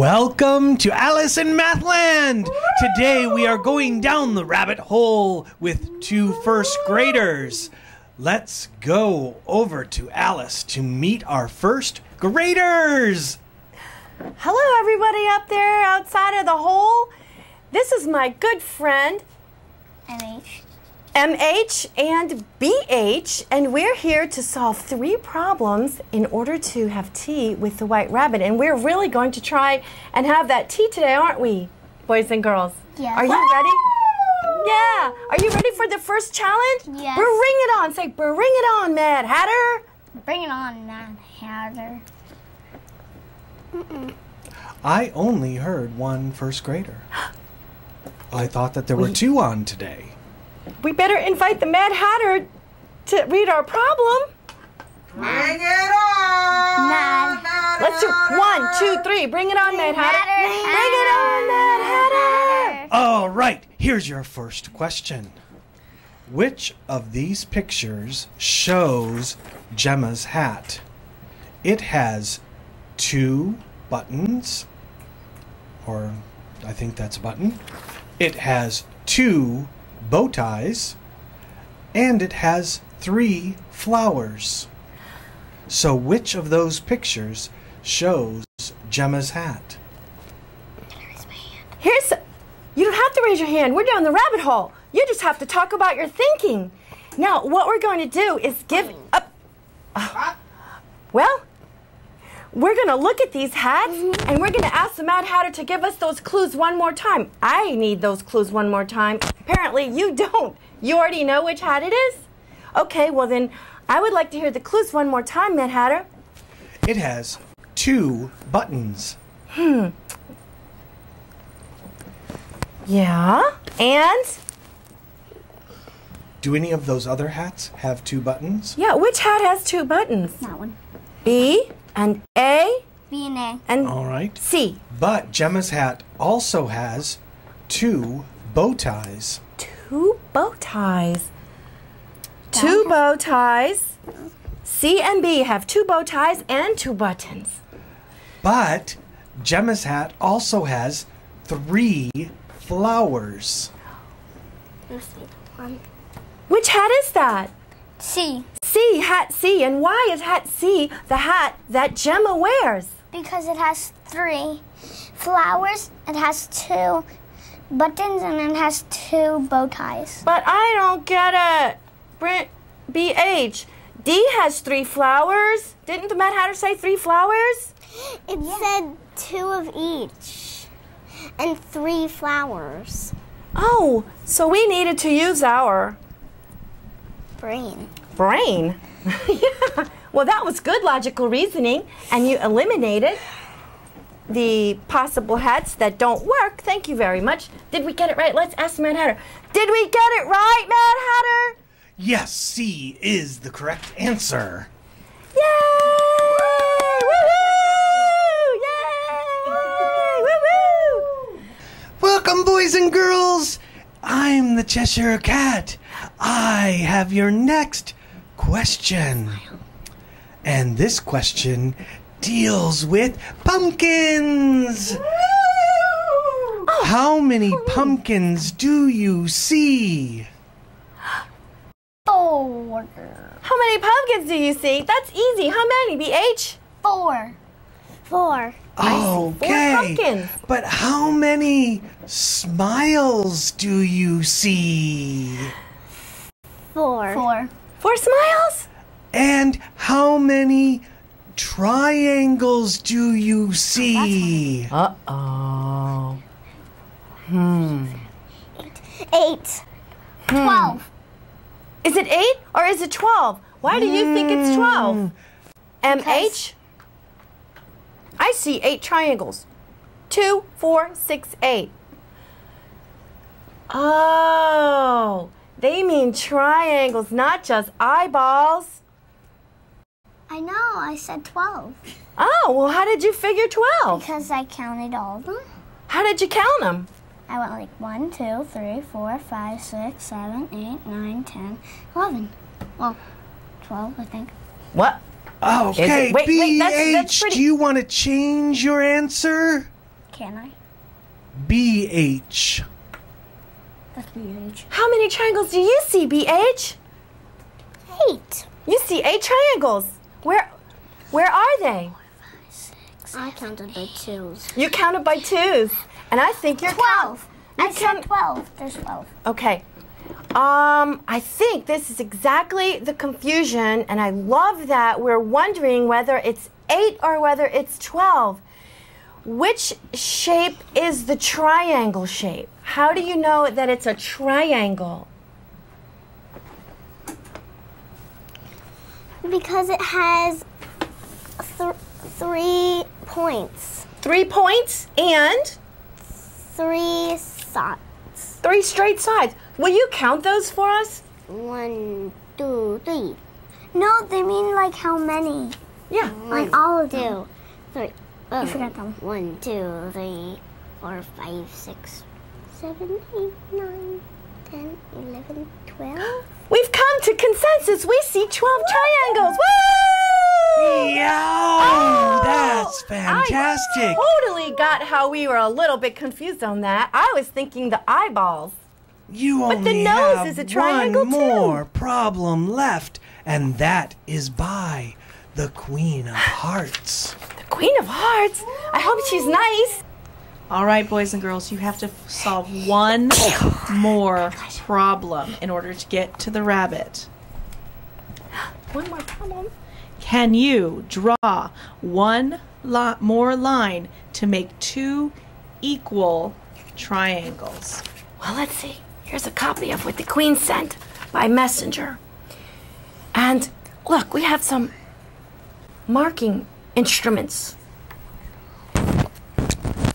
Welcome to Alice in Mathland! Today we are going down the rabbit hole with two first graders. Let's go over to Alice to meet our first graders! Hello, everybody up there outside of the hole. This is my good friend MH. MH and BH, and we're here to solve three problems in order to have tea with the white rabbit. And we're really going to try and have that tea today, aren't we, boys and girls? Yes. Are you ready? Yeah. Are you ready for the first challenge? Yes. Bring it on. Say, bring it on, Mad Hatter. Bring it on, Mad Hatter. I only heard one first grader. I thought that there were two on today. We better invite the Mad Hatter to read our problem. Bring it on! Mad. Let's do one, two, three. Bring it on, Mad Hatter. Bring it on, Mad Hatter. All right, here's your first question. Which of these pictures shows Gemma's hat? It has two buttons, or I think that's a button. It has two bow ties, and it has three flowers. So, which of those pictures shows Gemma's hat? Here's. My hand. Here's. You don't have to raise your hand. We're down the rabbit hole. You just have to talk about your thinking. Now, what we're going to do is give up. Well, we're going to look at these hats and we're going to ask the Mad Hatter to give us those clues one more time. I need those clues one more time. Apparently, you don't. You already know which hat it is? Okay, well, then I would like to hear the clues one more time, Mad Hatter. It has two buttons. Hmm. Yeah. And? Do any of those other hats have two buttons? Yeah, which hat has two buttons? That one. B and A B and A. and All right. C. But Gemma's hat also has two bow ties. Two bow ties. Two bow ties. C and B have two bow ties and two buttons. But Gemma's hat also has three flowers. One. Which hat is that? C. C, hat C. And why is hat C the hat that Gemma wears? Because it has three flowers, it has two buttons, and it has two bow ties. But I don't get it. Brent, BH. D has three flowers. Didn't the Mad Hatter say three flowers? It said two of each and three flowers. Oh, so we needed to use our Brain. Brain. yeah. Well, that was good logical reasoning, and you eliminated the possible hats that don't work. Thank you very much. Did we get it right? Let's ask Mad Hatter. Did we get it right, Mad Hatter? Yes, C is the correct answer. Yay! Woohoo! Yay! Woo-hoo! Welcome, boys and girls. I'm the Cheshire Cat. I have your next question. And this question deals with pumpkins. How many pumpkins do you see? Four. How many pumpkins do you see? That's easy. How many, BH? Four. Four. Okay. pumpkins. But how many smiles do you see? Four. Four. Four smiles? And how many triangles do you see? Uh oh. Hmm. Eight. Twelve. Is it eight or is it 12? Why do you think it's 12? MH? I see eight triangles. Two, four, six, eight. Oh, they mean triangles, not just eyeballs. I know, I said twelve. Oh, well, how did you figure 12? Because I counted all of them. How did you count them? I went like one, two, three, four, five, six, seven, eight, nine, ten, eleven. Well, twelve, I think. What? Oh, Okay, Wait, wait, that's- BH, that's pretty- do you want to change your answer? Can I? BH. That's BH. How many triangles do you see, BH? Eight. You see eight triangles. Where where are they? I counted by twos. You counted by twos. And I think you're Twelve. You I said count- twelve. There's twelve. Okay. Um, I think this is exactly the confusion, and I love that we're wondering whether it's 8 or whether it's 12. Which shape is the triangle shape? How do you know that it's a triangle? Because it has th- three points, Three points and three sides. three straight sides. Will you count those for us? One, two, three. No, they mean like how many? Yeah. Like all of them. Three. Oh, forgot them. One, two, three, four, five, six, seven, eight, nine, ten, eleven, twelve. We've come to consensus. We see 12 triangles. Woo! Yeah, oh, that's I fantastic. totally got how we were a little bit confused on that. I was thinking the eyeballs. You But the only nose have is a triangle, one too. more problem left, and that is by the Queen of Hearts. Queen of Hearts. I hope she's nice. All right, boys and girls, you have to solve one more problem in order to get to the rabbit. One more problem. Can you draw one li- more line to make two equal triangles? Well, let's see. Here's a copy of what the Queen sent by messenger. And look, we have some marking instruments.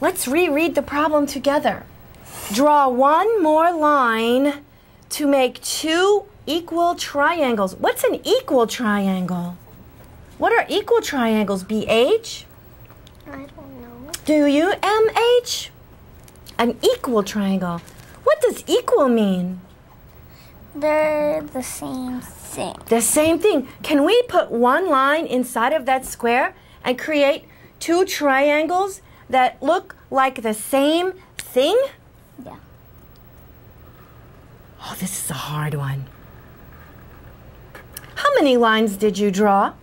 Let's reread the problem together. Draw one more line to make two equal triangles. What's an equal triangle? What are equal triangles, BH? I don't know. Do you, MH? An equal triangle. What does equal mean? They're the same thing. The same thing. Can we put one line inside of that square and create two triangles that look like the same thing? Yeah. Oh, this is a hard one. How many lines did you draw?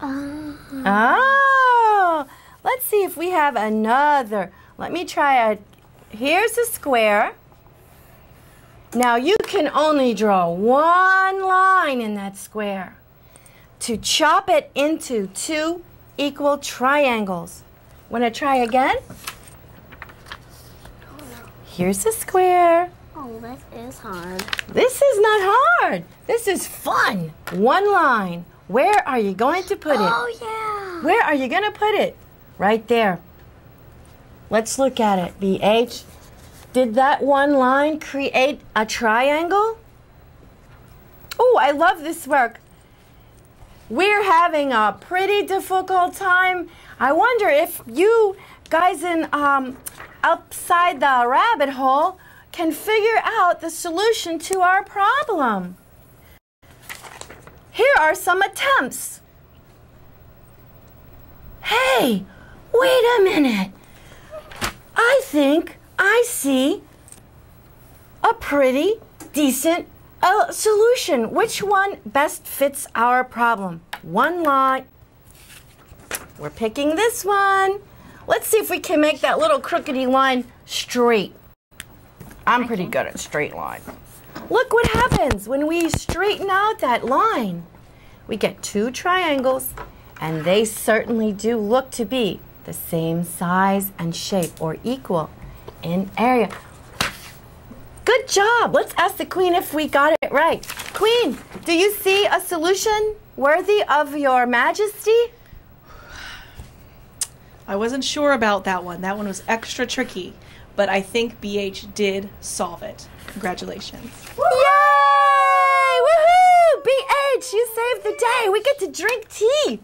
Uh, Oh, let's see if we have another. Let me try a. Here's a square. Now you can only draw one line in that square. To chop it into two equal triangles. Want to try again? Here's a square. oh, this is hard. This is not hard. This is fun. One line. Where are you going to put it? Oh yeah. Where are you going to put it? Right there. Let's look at it. BH. Did that one line create a triangle? Oh, I love this work. We're having a pretty difficult time. I wonder if you guys in um, upside the rabbit hole can figure out the solution to our problem. Here are some attempts. Hey, wait a minute. I think I see a pretty decent uh, solution. Which one best fits our problem? One line. We're picking this one. Let's see if we can make that little crookedy line straight. I'm pretty good at straight line. Look what happens when we straighten out that line. We get two triangles, and they certainly do look to be the same size and shape or equal in area. Good job. Let's ask the queen if we got it right. Queen, do you see a solution worthy of your majesty? I wasn't sure about that one. That one was extra tricky, but I think BH did solve it. Congratulations. Yay! Woohoo! BH, you saved the day. We get to drink tea.